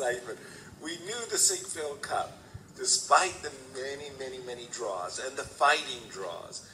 excitement. We knew the Sigfield Cup, despite the many, many, many draws and the fighting draws,